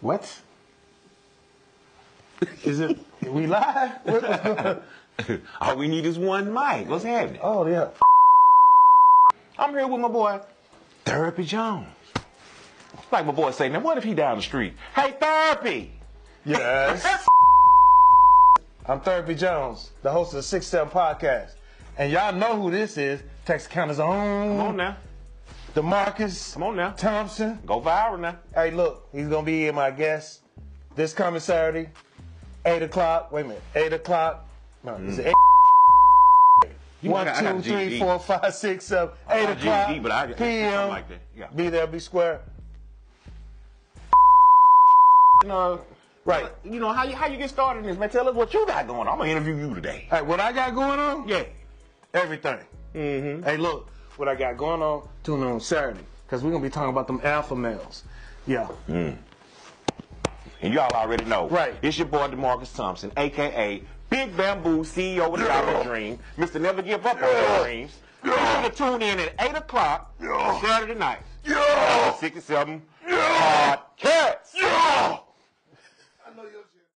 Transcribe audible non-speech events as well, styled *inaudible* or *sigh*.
What? Is it? We live? What- what's going on? All we need is one mic. What's happening? oh yeah. I'm here with my boy, Therapy Jones. Like my boy say, now what if he down the street? Hey, Therapy! Yes. *laughs* I'm Therapy Jones, the host of the Six Seven Podcast, and y'all know who this is. Texarkana's own. Come on now. Demarquis. Come on now. Thompson. Go viral now. Hey, look, he's gonna be here, my guest, this coming Saturday, eight o'clock. Wait a minute, eight o'clock. No, is it eight? You One, got- two, three, four, five, six, seven, I eight o'clock GED, but I- p.m. like that, yeah. Be there, be square. You know, Right. you know how you how you get started in this, man. Tell us what you got going on. I'm gonna interview you today. Hey, what I got going on? Yeah. Everything. Mm-hmm. Hey, look, what I got going on, tune in on Saturday, because we're gonna be talking about them alpha males. Yeah. Mm. And y'all already know. Right. It's your boy Demarquis Thompson, aka Big Bamboo, CEO of the Dollar Dream, Mr. Never Give Up on Your Dreams. Be sure to tune in at 8 o'clock Saturday night. Yeah. 67 Podcast.